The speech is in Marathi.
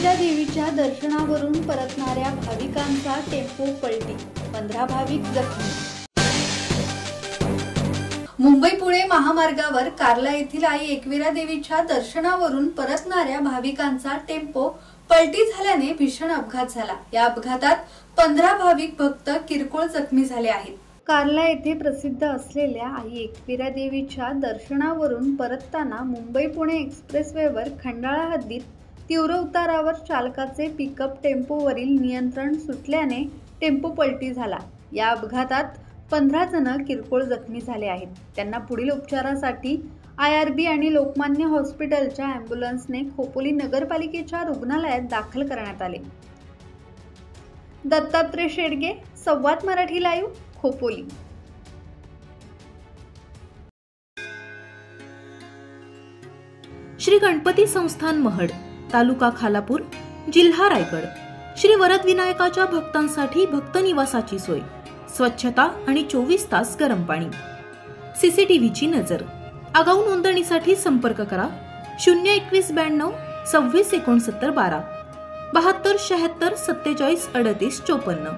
एकविरा देवीच्या दर्शनावरून परतणाऱ्या भाविकांचा टेम्पो पलटी पंधरा भाविक जखमी. मुंबई पुणे महामार्गावर कार्ला येथील आई एकविरा देवीच्या दर्शनावरून परतणाऱ्या भाविकांचा टेम्पो पलटी झाल्याने भीषण अपघात झाला. या अपघातात पंधरा भाविक भक्त किरकोळ जखमी झाले आहेत. कार्ला येथे प्रसिद्ध असलेल्या आई एकविरा देवीच्या दर्शनावरून परतताना मुंबई पुणे एक्सप्रेसवेवर खंडाळा हद्दीत तीव्र उतारावर चालकाचे पिकअप टेम्पोवरील नियंत्रण सुटल्याने टेम्पो पलटी झाला. या अपघातात पंधरा जण किरकोळ जखमी झाले आहेत. त्यांना पुढील उपचारासाठी आय आर बी आणि लोकमान्य हॉस्पिटलच्या ॲम्ब्युलन्सने खोपोली नगरपालिकेच्या रुग्णालयात दाखल करण्यात आले. दत्तात्रय शेडगे संवाद मराठी लाईव्ह खोपोली. श्री गणपती संस्थान महड. तालुका खालापूर जिल्हा रायगड. श्री वरद विनायकाच्या भक्तांसाठी भक्त निवासाची सोय. स्वच्छता आणि चोवीस तास गरम पाणी. सीसीटीव्हीची नजर. आगाऊ नोंदणीसाठी संपर्क करा. शून्य एकवीस ब्याण्णव सव्वीस एकोणसत्तर बारा. बहात्तर शहात्तर सत्तेचाळीस अडतीस चोपन्न.